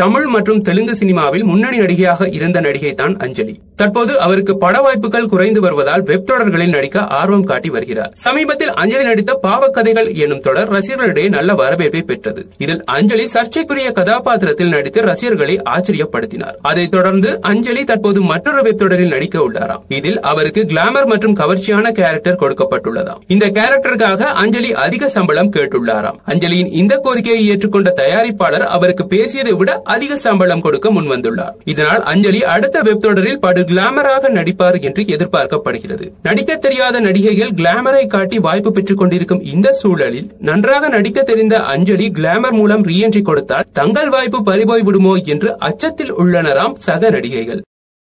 தமிழ் மற்றும் தெலுங்கு சினிமாவில் முன்னணி நடிகையாக இருந்த நடிகை தான் அஞ்சலி. தற்போது அவருக்கு பட வாய்ப்புகள் குறைந்து வருவதால் வெப் தொடர்களில் நடிக்க ஆர்வம் காட்டி வருகிறார். சமீபத்தில் அஞ்சலி நடித்த பாவக்கதைகள் எனும் தொடர் ரசிகர்களிடையே நல்ல வரவேற்பை பெற்றது. இதில் அஞ்சலி சர்ச்சைக்குரிய கதாபாத்திரத்தில் நடித்து ரசிகர்களை ஆச்சரியப்படுத்தினார். அதைத் தொடர்ந்து அஞ்சலி தற்போது மற்றொரு வெப் தொடரில் நடிக்க உள்ளாராம். இதில் அவருக்கு கிளாமர் மற்றும் கவர்ச்சியான கேரக்டர் கொடுக்கப்பட்டுள்ளதாம். இந்த கேரக்டருக்காக அஞ்சலி அதிக சம்பளம் கேட்டுள்ளாராம். அஞ்சலியின் இந்த கோரிக்கையை ஏற்றுக்கொண்ட தயாரிப்பாளர் அவருக்கு பேசியதை விட அதிக சம்பளம் கொடுக்க முன்வந்துள்ளார். இதனால் அஞ்சலி அடுத்த வெப் தொடரில் படு கிளாமராக நடிப்பார் என்று எதிர்பார்க்கப்படுகிறது. நடிக்க தெரியாத நடிகைகள் கிளாமரை காட்டி வாய்ப்பு பெற்றுக் கொண்டிருக்கும் இந்த சூழலில் நன்றாக நடிக்க தெரிந்த அஞ்சலி கிளாமர் மூலம் ரீஎன்ட்ரி கொடுத்தால் தங்கள் வாய்ப்பு பறிபோய் விடுமோ என்று அச்சத்தில் உள்ளனராம் சக நடிகைகள்.